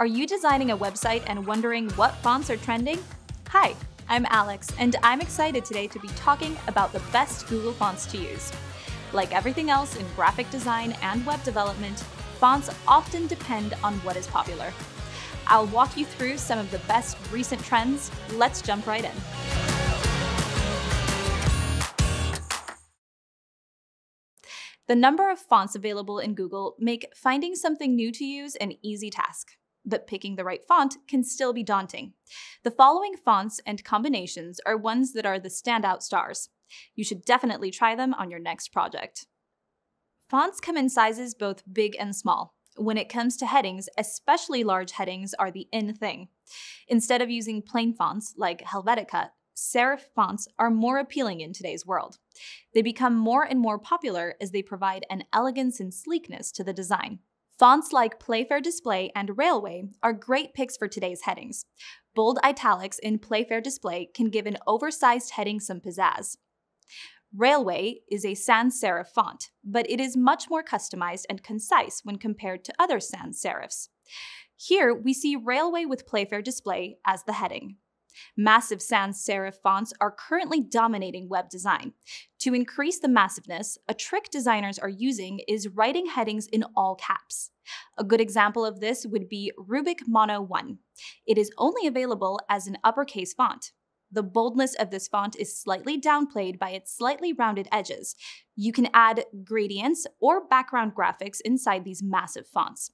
Are you designing a website and wondering what fonts are trending? Hi, I'm Alex, and I'm excited today to be talking about the best Google fonts to use. Like everything else in graphic design and web development, fonts often depend on what is popular. I'll walk you through some of the best recent trends. Let's jump right in. The number of fonts available in Google make finding something new to use an easy task but picking the right font can still be daunting. The following fonts and combinations are ones that are the standout stars. You should definitely try them on your next project. Fonts come in sizes both big and small. When it comes to headings, especially large headings are the in thing. Instead of using plain fonts like Helvetica, serif fonts are more appealing in today's world. They become more and more popular as they provide an elegance and sleekness to the design. Fonts like Playfair Display and Raleway are great picks for today's headings. Bold italics in Playfair Display can give an oversized heading some pizzazz. Raleway is a sans serif font, but it is much more customized and concise when compared to other sans serifs. Here, we see Raleway with Playfair Display as the heading. Massive sans serif fonts are currently dominating web design. To increase the massiveness, a trick designers are using is writing headings in all caps. A good example of this would be Rubik Mono One. It is only available as an uppercase font. The boldness of this font is slightly downplayed by its slightly rounded edges. You can add gradients or background graphics inside these massive fonts.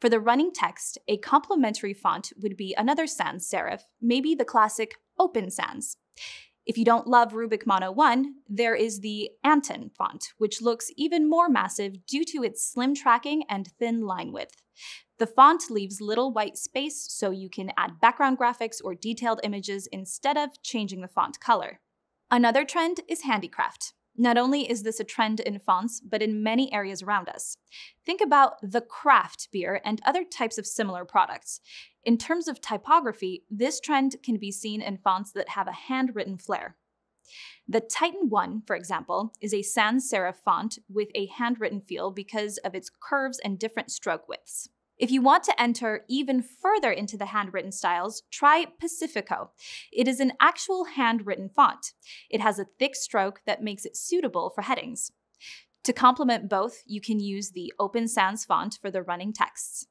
For the running text, a complementary font would be another sans serif, maybe the classic Open Sans. If you don't love Rubik Mono One, there is the Anton font, which looks even more massive due to its slim tracking and thin line width. The font leaves little white space so you can add background graphics or detailed images instead of changing the font color. Another trend is handicraft. Not only is this a trend in fonts, but in many areas around us. Think about the craft beer and other types of similar products. In terms of typography, this trend can be seen in fonts that have a handwritten flair. The Titan One, for example, is a sans serif font with a handwritten feel because of its curves and different stroke widths. If you want to enter even further into the handwritten styles, try Pacifico. It is an actual handwritten font. It has a thick stroke that makes it suitable for headings. To complement both, you can use the Open Sans font for the running texts.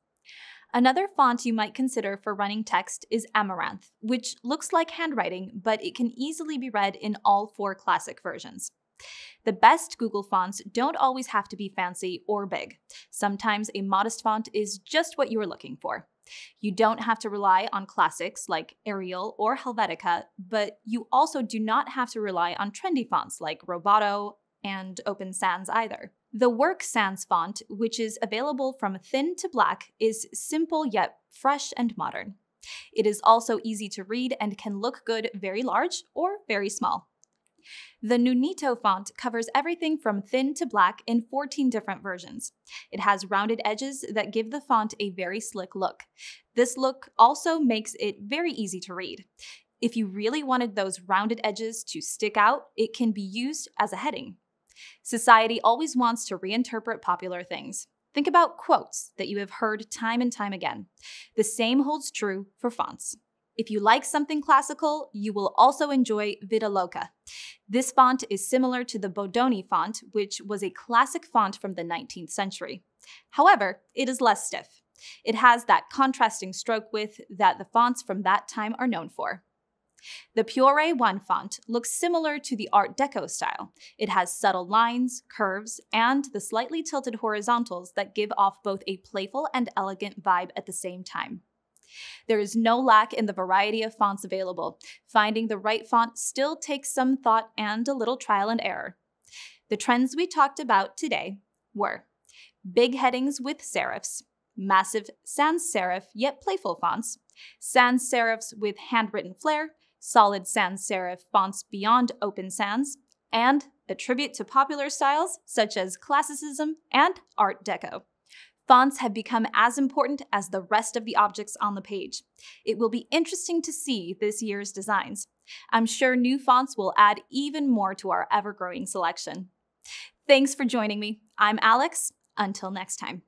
Another font you might consider for running text is Amaranth, which looks like handwriting, but it can easily be read in all four classic versions. The best Google fonts don't always have to be fancy or big. Sometimes a modest font is just what you are looking for. You don't have to rely on classics like Arial or Helvetica, but you also do not have to rely on trendy fonts like Roboto and Open Sans either. The Work Sans font, which is available from thin to black, is simple yet fresh and modern. It is also easy to read and can look good very large or very small. The Nunito font covers everything from thin to black in 14 different versions. It has rounded edges that give the font a very slick look. This look also makes it very easy to read. If you really wanted those rounded edges to stick out, it can be used as a heading. Society always wants to reinterpret popular things. Think about quotes that you have heard time and time again. The same holds true for fonts. If you like something classical, you will also enjoy Vidaloka. This font is similar to the Bodoni font, which was a classic font from the 19th century. However, it is less stiff. It has that contrasting stroke width that the fonts from that time are known for. The Poiret One font looks similar to the Art Deco style. It has subtle lines, curves, and the slightly tilted horizontals that give off both a playful and elegant vibe at the same time. There is no lack in the variety of fonts available. Finding the right font still takes some thought and a little trial and error. The trends we talked about today were big headings with serifs, massive sans serif yet playful fonts, sans serifs with handwritten flair, solid sans serif fonts beyond open sans, and a tribute to popular styles such as classicism and Art Deco. Fonts have become as important as the rest of the objects on the page. It will be interesting to see this year's designs. I'm sure new fonts will add even more to our ever-growing selection. Thanks for joining me. I'm Alex. Until next time.